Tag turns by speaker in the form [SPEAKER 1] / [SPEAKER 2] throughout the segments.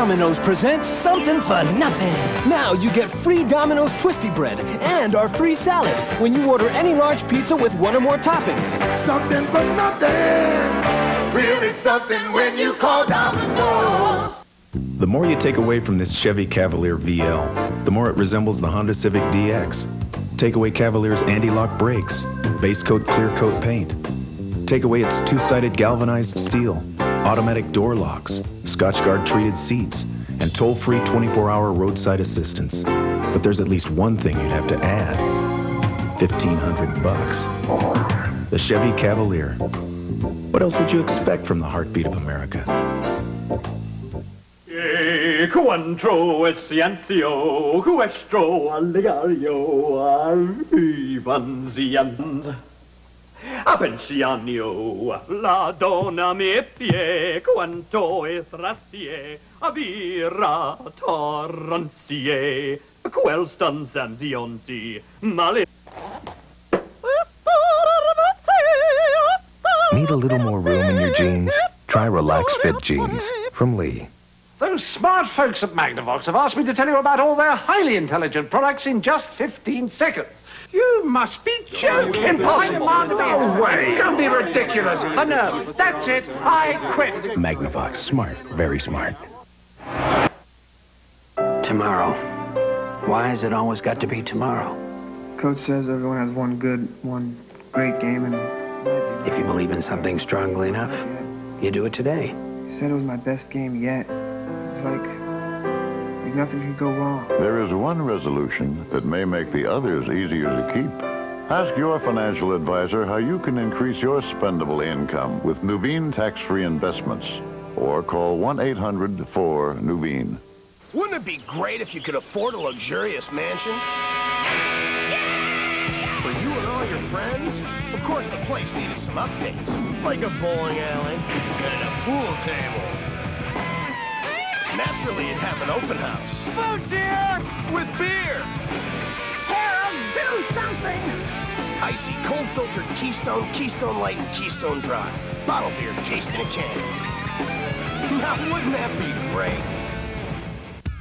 [SPEAKER 1] Domino's presents something for nothing. Now you get free Domino's Twisty Bread and our free salad when you order any large pizza with one or more toppings.
[SPEAKER 2] Something for nothing. Really something when you call Domino's.
[SPEAKER 3] The more you take away from this Chevy Cavalier VL, the more it resembles the Honda Civic DX. Take away Cavalier's anti-lock brakes, base coat clear coat paint. Take away its two-sided galvanized steel, automatic door locks, Scotchgard treated seats, and toll-free 24-hour roadside assistance. But there's at least one thing you'd have to add. 1500 bucks. The Chevy Cavalier. What else would you expect from the heartbeat of America?
[SPEAKER 4] Quantro esciencio, questro allegario, arrivanziant. Appensianio, la donna mi pie, quanto es rastie, avira torrantie, quel stanzanzionti, male...
[SPEAKER 3] Need a little more room in your jeans? Try Relax Fit Jeans from Lee.
[SPEAKER 5] Those smart folks at Magnavox have asked me to tell you about all their highly intelligent products in just 15 seconds. You must be joking. Impossible. No way. Don't be ridiculous. Enough. That's it. I quit.
[SPEAKER 3] Magnavox. Smart. Very smart.
[SPEAKER 6] Tomorrow. Why has it always got to be tomorrow?
[SPEAKER 7] Coach says everyone has one good, one great game, and
[SPEAKER 6] If you believe in something strongly enough, you do it today.
[SPEAKER 7] he said it was my best game yet. It's like, like nothing could go wrong.
[SPEAKER 8] There is one resolution that may make the others easier to keep. Ask your financial advisor how you can increase your spendable income with Nuveen tax-free investments. Or call 1-800-4-NUVEEN.
[SPEAKER 9] Wouldn't it be great if you could afford a luxurious mansion? For you and all your friends? Of course, the place needed some updates. Like a bowling alley and a pool table. Naturally, you'd have an open house. Food here with beer. Harold, do something! Icy, cold-filtered Keystone, Keystone Light, and Keystone Dry. Bottle beer cased in a can. Now, wouldn't that be great?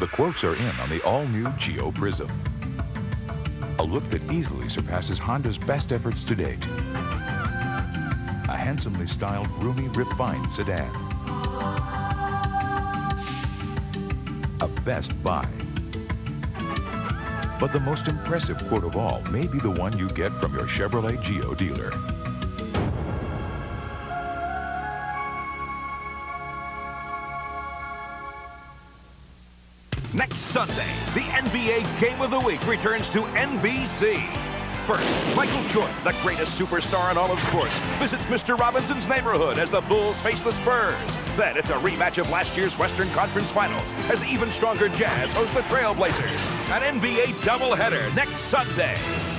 [SPEAKER 10] The quotes are in on the all-new Geo Prizm. A look that easily surpasses Honda's best efforts to date. A handsomely styled, roomy, refined sedan. A best buy. But the most impressive quote of all may be the one you get from your Chevrolet Geo dealer.
[SPEAKER 11] Next Sunday, the NBA Game of the Week returns to NBC. First, Michael Jordan, the greatest superstar in all of sports, visits Mr. Robinson's neighborhood as the Bulls face the Spurs. Then it's a rematch of last year's Western Conference Finals as the even stronger Jazz host the Trailblazers. An NBA doubleheader next Sunday.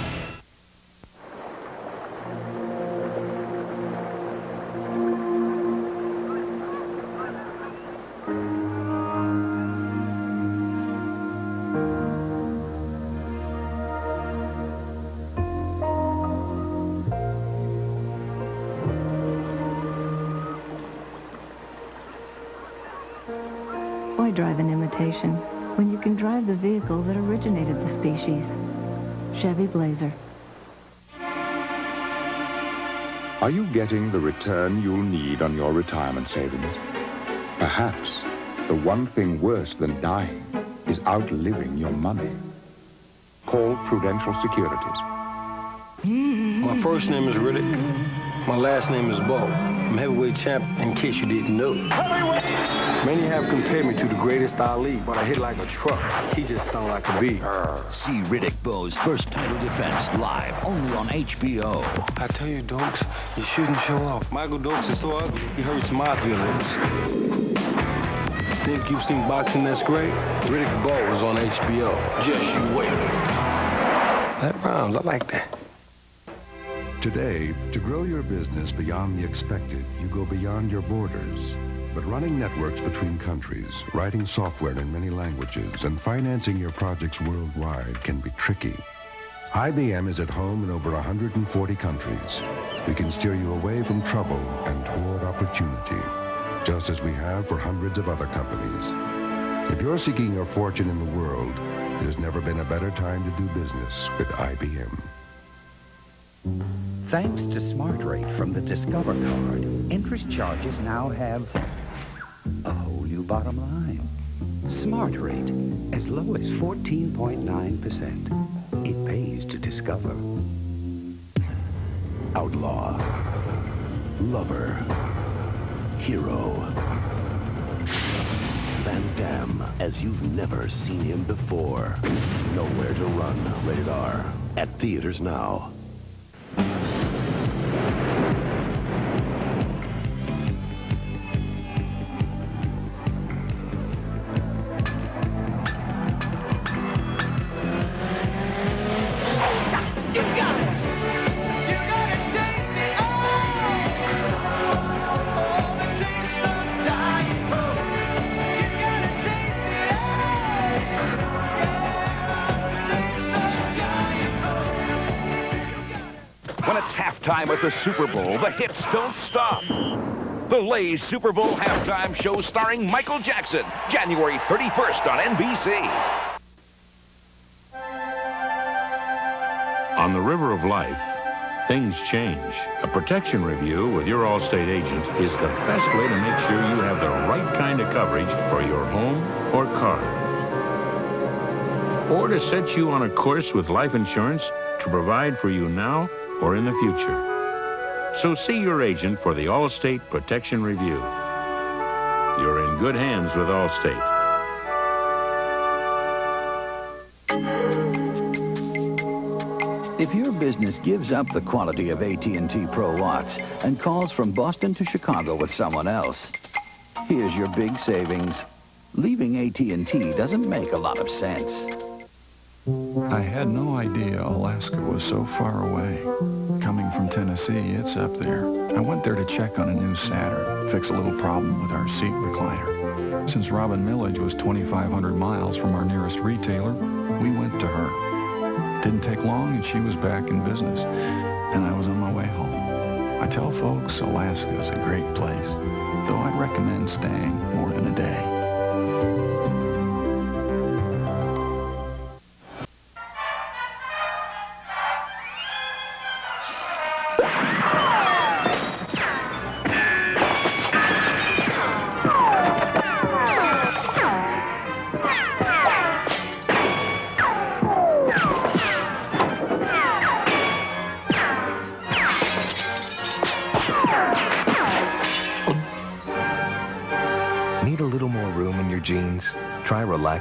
[SPEAKER 12] When you can drive the vehicle that originated the species? Chevy Blazer.
[SPEAKER 13] Are you getting the return you'll need on your retirement savings? Perhaps the one thing worse than dying is outliving your money. Call Prudential Securities.
[SPEAKER 14] My first name is Riddick. My last name is Bowe. I'm heavyweight champ, in case you didn't know. Many have compared me to the greatest Ali, but I hit like a truck. He just stung like a bee.
[SPEAKER 15] Uh, see Riddick Bowe's first title defense live only on HBO.
[SPEAKER 14] I tell you, Dokes, you shouldn't show off. Michael Dokes is so ugly, he hurts my feelings. Think you've seen boxing that's great? Riddick Bowe is on HBO. Just you wait. That rhymes. I like that.
[SPEAKER 16] Today, to grow your business beyond the expected, you go beyond your borders. But running networks between countries, writing software in many languages, and financing your projects worldwide can be tricky. IBM is at home in over 140 countries. We can steer you away from trouble and toward opportunity, just as we have for hundreds of other companies. If you're seeking your fortune in the world, there's never been a better time to do business with IBM.
[SPEAKER 17] Thanks to Smart Rate from the Discover card, interest charges now have a whole new bottom line. Smart Rate, as low as 14.9%. It pays to discover.
[SPEAKER 18] Outlaw. Lover. Hero. Van Damme, as you've never seen him before. Nowhere to run, rated R. At theaters now.
[SPEAKER 11] The Super Bowl, the hits don't stop. The Lay's Super Bowl halftime show starring Michael Jackson, January 31st on NBC.
[SPEAKER 3] On the river of life, things change. A protection review with your Allstate agent is the best way to make sure you have the right kind of coverage for your home or car. Or to set you on a course with life insurance to provide for you now or in the future. So see your agent for the Allstate Protection Review. You're in good hands with Allstate.
[SPEAKER 19] If your business gives up the quality of AT&T PRO WATS and calls from Boston to Chicago with someone else, here's your big savings. Leaving AT&T doesn't make a lot of sense.
[SPEAKER 20] I had no idea Alaska was so far away. Coming from Tennessee, it's up there. I went there to check on a new Saturn, fix a little problem with our seat recliner. Since Robin Millage was 2,500 miles from our nearest retailer, we went to her. Didn't take long and she was back in business, and I was on my way home. I tell folks Alaska is a great place, though I'd recommend staying more than a day.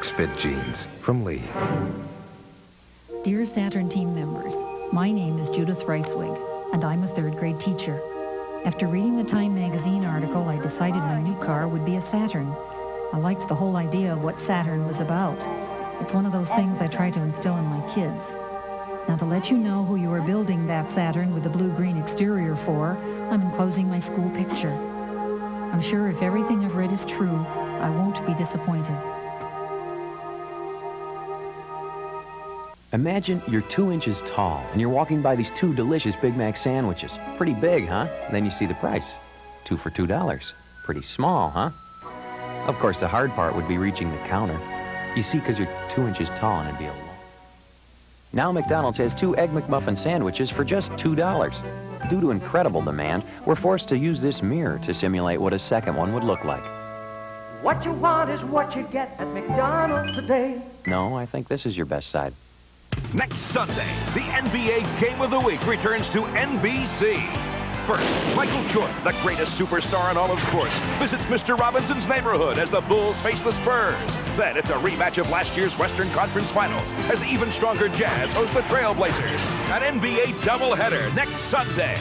[SPEAKER 21] Fit Jeans from Lee.
[SPEAKER 22] Dear Saturn team members, my name is Judith Reiswig, and I'm a third grade teacher. After reading the Time magazine article, I decided my new car would be a Saturn. I liked the whole idea of what Saturn was about. It's one of those things I try to instill in my kids. Now, to let you know who you are building that Saturn with the blue-green exterior for, I'm enclosing my school picture. I'm sure if everything I've read is true, I won't be disappointed.
[SPEAKER 15] Imagine you're two inches tall and you're walking by these two delicious Big Mac sandwiches. Pretty big, huh? then you see the price. Two for two dollars. Pretty small, huh? Of course, the hard part would be reaching the counter. You see, because you're two inches tall and it'd be a long. Now McDonald's has two Egg McMuffin sandwiches for just two dollars. Due to incredible demand, we're forced to use this mirror to simulate what a second one would look like.
[SPEAKER 23] What you want is what you get at McDonald's today.
[SPEAKER 15] No, I think this is your best side.
[SPEAKER 11] Next Sunday, the NBA Game of the Week returns to NBC. First, Michael Jordan, the greatest superstar in all of sports, visits Mr. Robinson's neighborhood as the Bulls face the Spurs. Then it's a rematch of last year's Western Conference Finals as the even stronger Jazz host the Trailblazers. An NBA doubleheader next Sunday.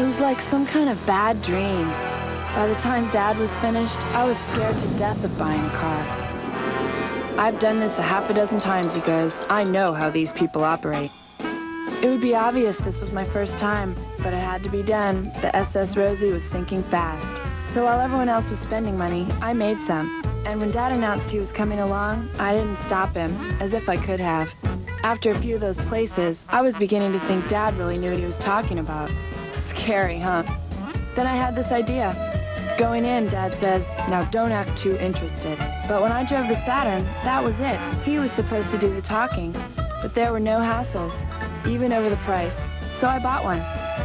[SPEAKER 24] It was like some kind of bad dream. By the time Dad was finished, I was scared to death of buying a car. I've done this a half a dozen times, you guys. I know how these people operate. It would be obvious this was my first time, but it had to be done. The SS Rosie was sinking fast. So while everyone else was spending money, I made some. And when Dad announced he was coming along, I didn't stop him, as if I could have. After a few of those places, I was beginning to think Dad really knew what he was talking about. Scary, huh? Then I had this idea. Going in, Dad says, now don't act too interested. But when I drove the Saturn, that was it. He was supposed to do the talking. But there were no hassles, even over the price. So I bought one.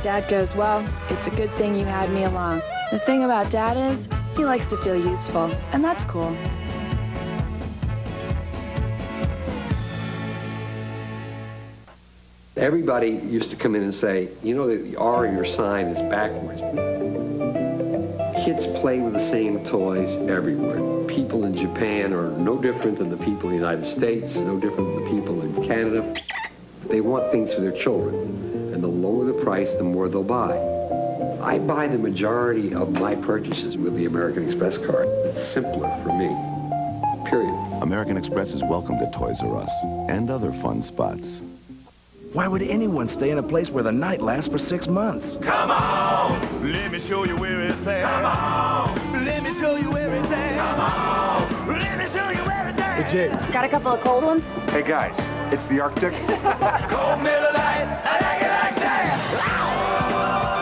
[SPEAKER 24] Dad goes, well, it's a good thing you had me along. The thing about Dad is, he likes to feel useful, and that's cool.
[SPEAKER 9] Everybody used to come in and say, you know, the R in your sign is backwards. Kids play with the same toys everywhere. People in Japan are no different than the people in the United States, no different than the people in Canada. They want things for their children. And the lower the price, the more they'll buy. I buy the majority of my purchases with the American Express card. It's simpler for me. Period.
[SPEAKER 25] American Express is welcome to Toys R Us and other fun spots.
[SPEAKER 26] Why would anyone stay in a place where the night lasts for six months?
[SPEAKER 27] Come on! Let me show you where it's at. Come on! Let me show you where it's at. Come on! Let me show you where it's at.
[SPEAKER 14] Hey, Jay.
[SPEAKER 24] Got a couple of cold ones?
[SPEAKER 14] Hey, guys. It's the Arctic.
[SPEAKER 27] Cold Miller Lite, I like it like that.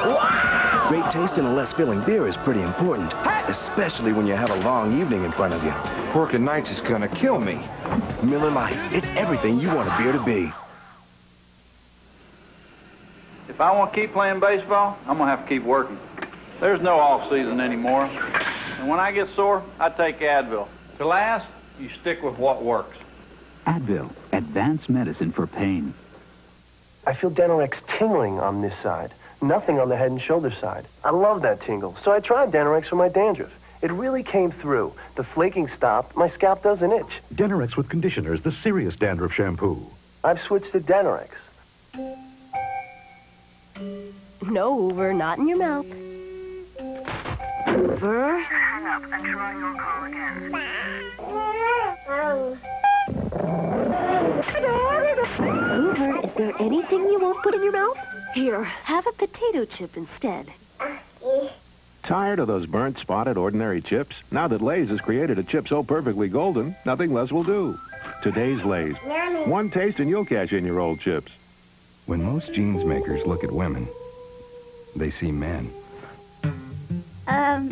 [SPEAKER 27] Wow!
[SPEAKER 26] Great taste and a less filling beer is pretty important, especially when you have a long evening in front of you. Working nights is gonna kill me. Miller Lite, it's everything you want a beer to be.
[SPEAKER 28] If I want to keep playing baseball, I'm going to have to keep working. There's no off season anymore. And when I get sore, I take Advil. To last, you stick with what works.
[SPEAKER 29] Advil, advanced medicine for pain.
[SPEAKER 30] I feel Denorex tingling on this side, nothing on the head and shoulder side. I love that tingle, so I tried Denorex for my dandruff. It really came through. The flaking stopped, my scalp doesn't itch.
[SPEAKER 10] Denorex with conditioners, the serious dandruff shampoo.
[SPEAKER 30] I've switched to Denorex.
[SPEAKER 31] No, Hoover, not in your mouth. Hoover?
[SPEAKER 32] Hang up and try your call again.
[SPEAKER 31] Hoover, is there anything you won't put in your mouth? Here, have a potato chip instead.
[SPEAKER 10] Tired of those burnt, spotted, ordinary chips? Now that Lay's has created a chip so perfectly golden, nothing less will do. Today's Lay's. One taste and you'll cash in your old chips.
[SPEAKER 33] When most jeans makers look at women, they see men.
[SPEAKER 3] Um,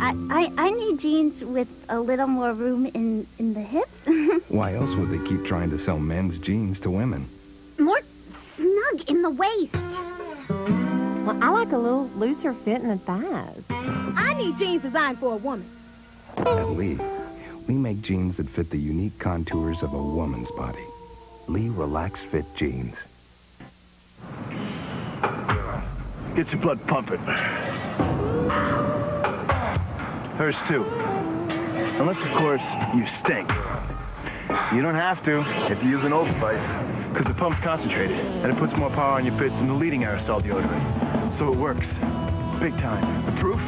[SPEAKER 3] I, I, I need jeans with a little more room in, in the hips.
[SPEAKER 33] Why else would they keep trying to sell men's jeans to women?
[SPEAKER 3] more snug in the waist.
[SPEAKER 34] Well, I like a little looser fit in the thighs.
[SPEAKER 3] I need jeans designed for a woman.
[SPEAKER 33] At Lee, we make jeans that fit the unique contours of a woman's body. Lee Relax Fit Jeans.
[SPEAKER 14] Get your blood pumping. Hers too. Unless, of course, you stink. You don't have to if you use an Old Spice, because the pump's concentrated, and it puts more power on your pits than the leading aerosol deodorant. So it works. Big time. The proof?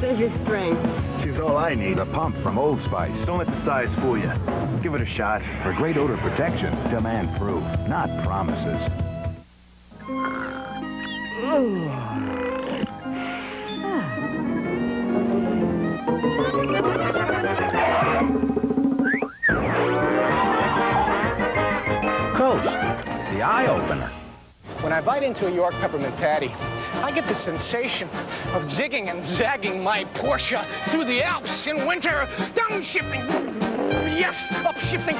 [SPEAKER 31] Save your strength.
[SPEAKER 14] She's all I need.
[SPEAKER 10] a pump from Old Spice.
[SPEAKER 14] Don't let the size fool you. Give it a shot.
[SPEAKER 10] For great odor protection, demand proof, not promises.
[SPEAKER 35] Coast, the eye opener.
[SPEAKER 5] When I bite into a York peppermint patty, I get the sensation of zigging and zagging my Porsche through the Alps in winter, downshifting, yes, upshifting.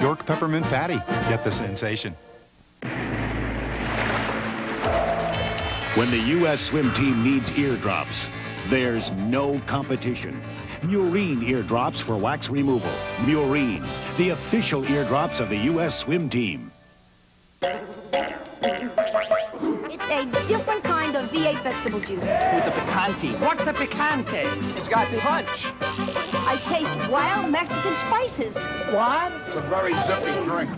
[SPEAKER 36] York Peppermint Patty. Get the sensation.
[SPEAKER 8] When the U.S. swim team needs eardrops, there's no competition. Murine eardrops for wax removal. Murine, the official eardrops of the U.S. swim team.
[SPEAKER 23] It's a different kind of V8 vegetable juice.
[SPEAKER 5] With the picante. What's the picante? It's got punch.
[SPEAKER 23] I taste wild Mexican spices.
[SPEAKER 5] What? It's a very zippy drink.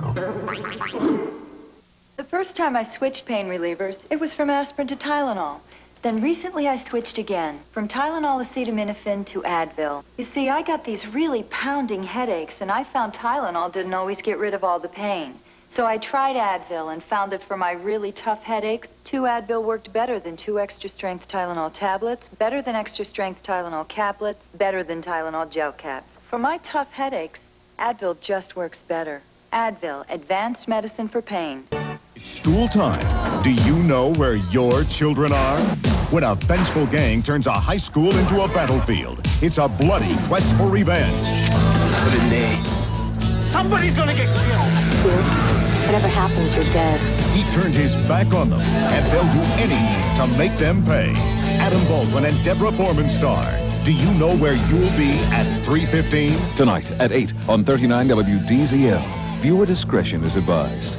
[SPEAKER 37] First time I switched pain relievers, it was from aspirin to Tylenol. Then recently I switched again, from Tylenol acetaminophen to Advil. You see, I got these really pounding headaches, and I found Tylenol didn't always get rid of all the pain. So I tried Advil and found that for my really tough headaches, two Advil worked better than two extra strength Tylenol tablets, better than extra strength Tylenol caplets, better than Tylenol gel caps. For my tough headaches, Advil just works better. Advil, advanced medicine for pain.
[SPEAKER 8] School time. Do you know where your children are? When a vengeful gang turns a high school into a battlefield, it's a bloody quest for revenge.
[SPEAKER 23] Put it in there. Somebody's gonna get killed.
[SPEAKER 38] Whatever happens, you're dead.
[SPEAKER 8] He turned his back on them, and they'll do anything to make them pay. Adam Baldwin and Deborah Foreman star. Do you know where you'll be at 3.15?
[SPEAKER 39] Tonight at 8 on 39 WDZL. Viewer discretion is advised.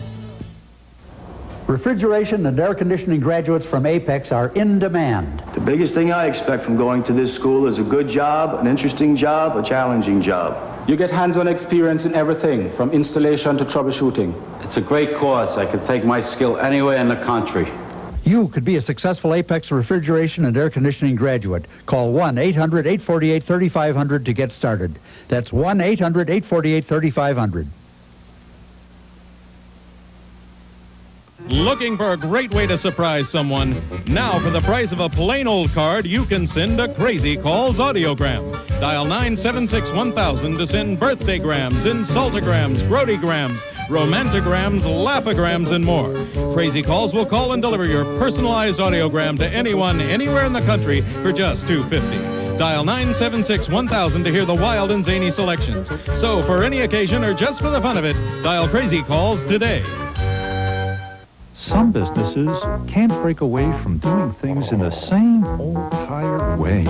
[SPEAKER 40] Refrigeration and air conditioning graduates from Apex are in demand.
[SPEAKER 41] The biggest thing I expect from going to this school is a good job, an interesting job, a challenging job.
[SPEAKER 42] You get hands-on experience in everything, from installation to troubleshooting.
[SPEAKER 43] It's a great course. I could take my skill anywhere in the country.
[SPEAKER 40] You could be a successful Apex refrigeration and air conditioning graduate. Call 1-800-848-3500 to get started. That's 1-800-848-3500.
[SPEAKER 44] Looking for a great way to surprise someone? Now, for the price of a plain old card, you can send a Crazy Calls audiogram. Dial 976 1000 to send birthdaygrams, insultograms, grodigrams, romantograms, laugh-ograms, and more. Crazy Calls will call and deliver your personalized audiogram to anyone, anywhere in the country for just 250 Dial 976 1000 to hear the wild and zany selections. So, for any occasion or just for the fun of it, dial Crazy Calls today.
[SPEAKER 10] Some businesses can't break away from doing things in the same old tired way.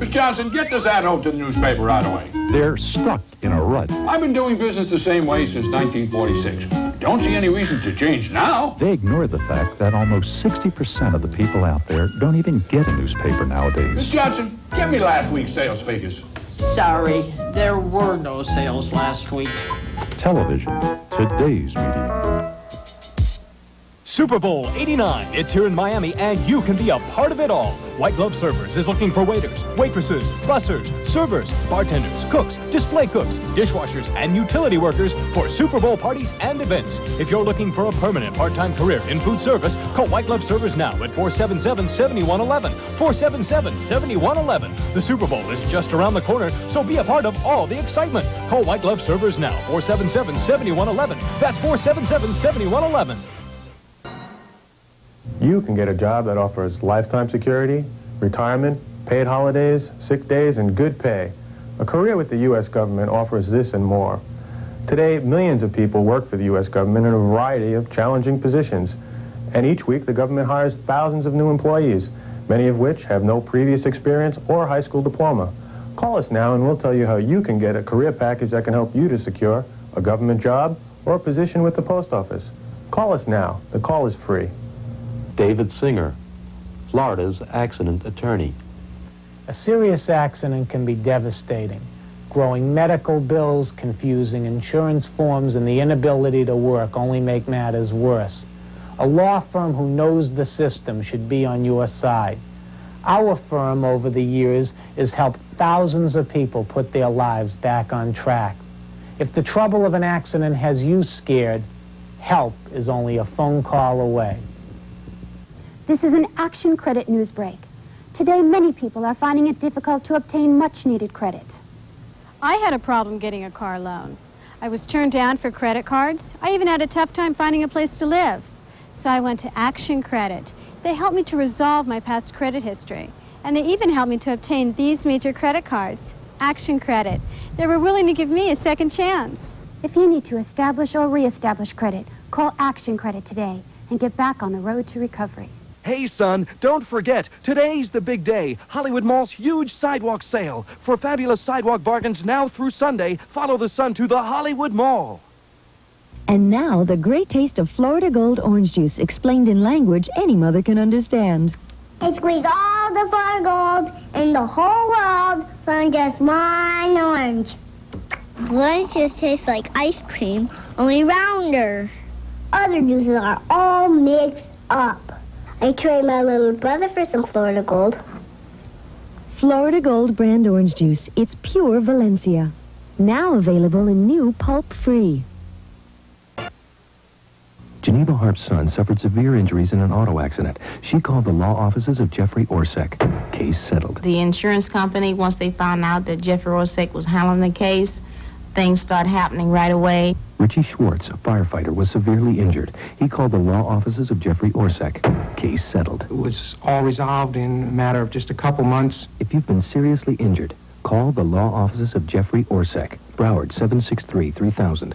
[SPEAKER 45] Miss Johnson, get this ad out to the newspaper right away.
[SPEAKER 10] They're stuck in a rut.
[SPEAKER 45] I've been doing business the same way since 1946. Don't see any reason to change now.
[SPEAKER 10] They ignore the fact that almost 60% of the people out there don't even get a newspaper nowadays.
[SPEAKER 45] Miss Johnson, give me last week's sales figures.
[SPEAKER 46] Sorry, there were no sales last week.
[SPEAKER 10] Television, today's media.
[SPEAKER 4] Super Bowl 89. It's here in Miami, and you can be a part of it all. White Glove Servers is looking for waiters, waitresses, bussers, servers, bartenders, cooks, display cooks, dishwashers, and utility workers for Super Bowl parties and events. If you're looking for a permanent part-time career in food service, call White Glove Servers now at 477-7111. 477-7111. The Super Bowl is just around the corner, so be a part of all the excitement. Call White Glove Servers now. 477-7111. That's 477-7111.
[SPEAKER 47] You can get a job that offers lifetime security, retirement, paid holidays, sick days, and good pay. A career with the U.S. government offers this and more. Today, millions of people work for the U.S. government in a variety of challenging positions. And each week, the government hires thousands of new employees, many of which have no previous experience or high school diploma. Call us now and we'll tell you how you can get a career package that can help you to secure a government job or a position with the post office. Call us now. The call is free.
[SPEAKER 48] David Singer, Florida's accident attorney.
[SPEAKER 49] A serious accident can be devastating. Growing medical bills, confusing insurance forms, and the inability to work only make matters worse. A law firm who knows the system should be on your side. Our firm over the years has helped thousands of people put their lives back on track. If the trouble of an accident has you scared, help is only a phone call away.
[SPEAKER 50] This is an Action Credit news break. Today, many people are finding it difficult to obtain much needed credit.
[SPEAKER 51] I had a problem getting a car loan. I was turned down for credit cards. I even had a tough time finding a place to live. So I went to Action Credit. They helped me to resolve my past credit history. And they even helped me to obtain these major credit cards. Action Credit. They were willing to give me a second chance.
[SPEAKER 50] If you need to establish or reestablish credit, call Action Credit today and get back on the road to recovery.
[SPEAKER 52] Hey, son, don't forget, today's the big day. Hollywood Mall's huge sidewalk sale. For fabulous sidewalk bargains now through Sunday, follow the sun to the Hollywood Mall.
[SPEAKER 53] And now, the great taste of Florida Gold orange juice explained in language any mother can understand.
[SPEAKER 6] It squeeze all the Florida Gold in the whole world from just one orange. Orange just tastes like ice cream, only rounder. Other juices are all mixed up. I trade my little brother for some Florida Gold.
[SPEAKER 53] Florida Gold brand orange juice. It's pure Valencia. Now available in new pulp free.
[SPEAKER 21] Geneva Harp's son suffered severe injuries in an auto accident. She called the law offices of Jeffrey Orsek. Case settled.
[SPEAKER 54] The insurance company, once they found out that Jeffrey Orsek was handling the case, things start happening right away.
[SPEAKER 21] Richie Schwartz, a firefighter, was severely injured. He called the law offices of Jeffrey Orsek. Case settled.
[SPEAKER 14] It was all resolved in a matter of just a couple months.
[SPEAKER 21] If you've been seriously injured, call the law offices of Jeffrey Orsek. Broward 763 3000.